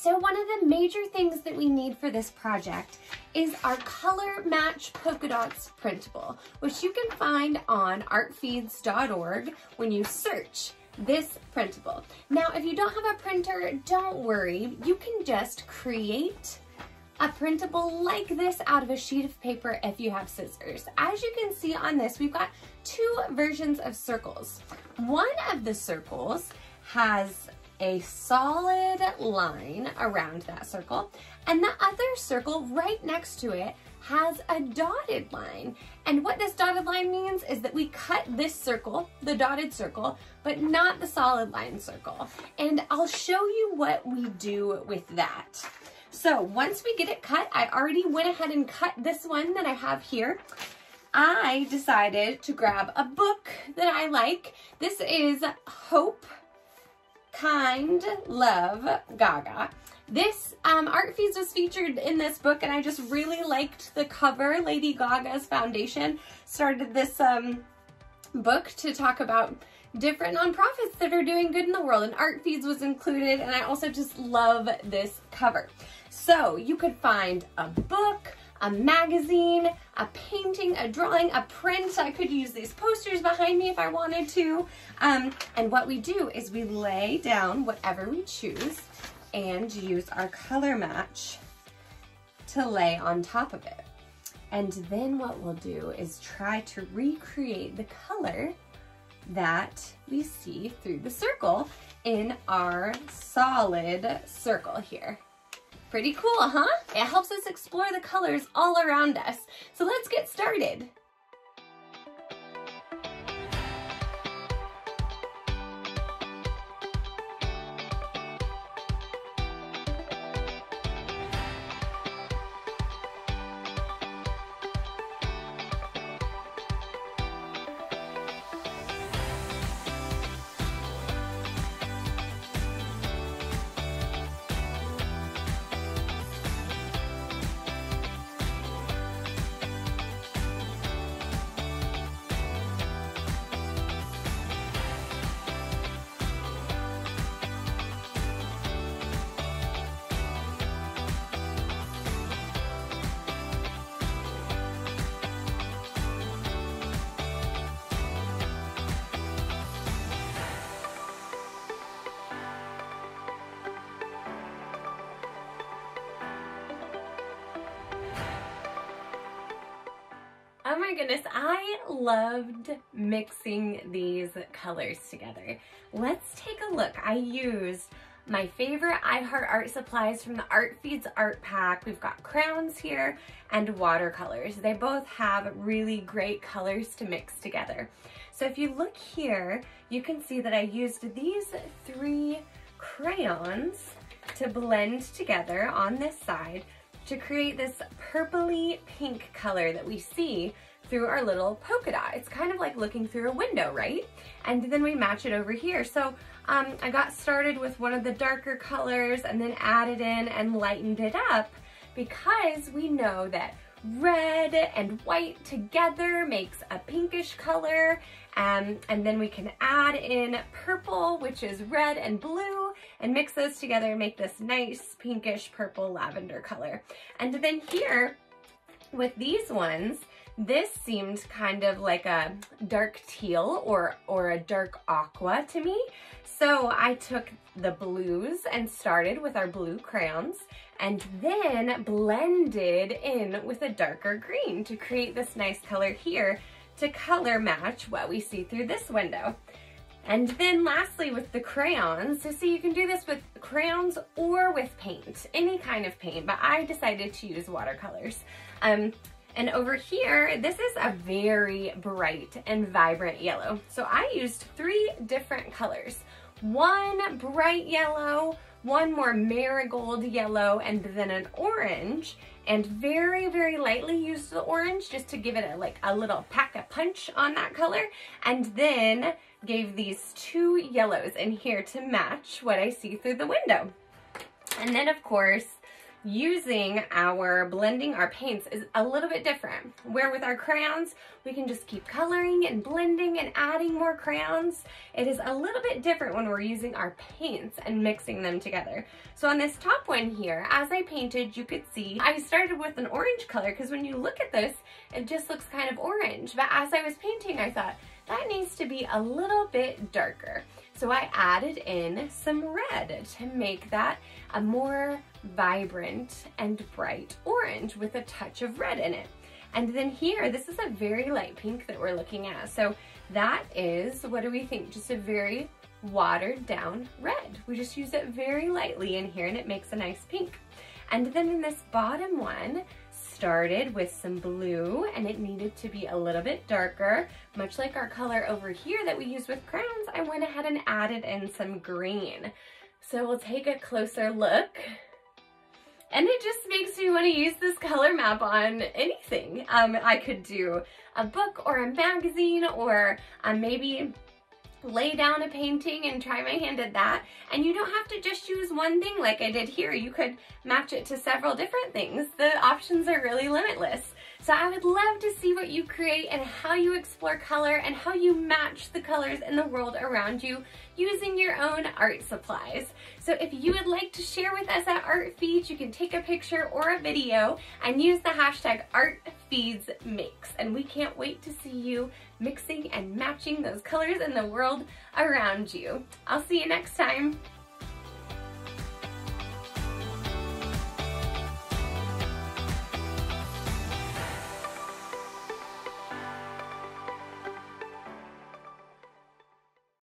So one of the major things that we need for this project is our color match polka dots printable, which you can find on artfeeds.org when you search this printable. Now, if you don't have a printer, don't worry. You can just create a printable like this out of a sheet of paper if you have scissors. As you can see on this, we've got two versions of circles. One of the circles has a solid line around that circle, and the other circle right next to it has a dotted line. And what this dotted line means is that we cut this circle, the dotted circle, but not the solid line circle. And I'll show you what we do with that. So once we get it cut, I already went ahead and cut this one that I have here. I decided to grab a book that I like. This is Hope Kind Love Gaga. This um, Art Feeds was featured in this book and I just really liked the cover. Lady Gaga's foundation started this um, book to talk about different nonprofits that are doing good in the world and Art Feeds was included and I also just love this cover. So you could find a book, a magazine, a painting, a drawing, a print. I could use these posters behind me if I wanted to. Um, and what we do is we lay down whatever we choose and use our color match to lay on top of it. And then what we'll do is try to recreate the color that we see through the circle in our solid circle here. Pretty cool, huh? It helps us explore the colors all around us. So let's get started. My goodness, I loved mixing these colors together. Let's take a look. I used my favorite iHeartArt supplies from the Art Feeds Art Pack. We've got crowns here and watercolors. They both have really great colors to mix together. So if you look here, you can see that I used these three crayons to blend together on this side to create this purpley pink color that we see through our little polka dot. It's kind of like looking through a window, right? And then we match it over here. So um, I got started with one of the darker colors and then added in and lightened it up because we know that red and white together makes a pinkish color um, and then we can add in purple which is red and blue and mix those together and make this nice pinkish purple lavender color. And then here with these ones, this seemed kind of like a dark teal or, or a dark aqua to me. So I took the blues and started with our blue crayons and then blended in with a darker green to create this nice color here to color match what we see through this window. And then lastly with the crayons, so see you can do this with crayons or with paint, any kind of paint, but I decided to use watercolors. Um, and over here, this is a very bright and vibrant yellow. So I used three different colors. One bright yellow, one more marigold yellow, and then an orange. And very, very lightly used the orange just to give it a, like a little pack a punch on that color. And then gave these two yellows in here to match what I see through the window. And then of course, using our blending our paints is a little bit different. Where with our crayons, we can just keep coloring and blending and adding more crayons. It is a little bit different when we're using our paints and mixing them together. So on this top one here, as I painted, you could see I started with an orange color because when you look at this, it just looks kind of orange. But as I was painting, I thought, that needs to be a little bit darker. So I added in some red to make that a more vibrant and bright orange with a touch of red in it. And then here, this is a very light pink that we're looking at. So that is, what do we think? Just a very watered down red. We just use it very lightly in here and it makes a nice pink. And then in this bottom one, started with some blue and it needed to be a little bit darker. Much like our color over here that we use with crowns, I went ahead and added in some green. So we'll take a closer look. And it just makes me want to use this color map on anything. Um, I could do a book or a magazine or um, maybe lay down a painting and try my hand at that. And you don't have to just use one thing like I did here. You could match it to several different things. The options are really limitless. So I would love to see what you create and how you explore color and how you match the colors in the world around you using your own art supplies. So if you would like to share with us at Art Feeds, you can take a picture or a video and use the hashtag ArtFeedsMakes. And we can't wait to see you mixing and matching those colors in the world around you. I'll see you next time.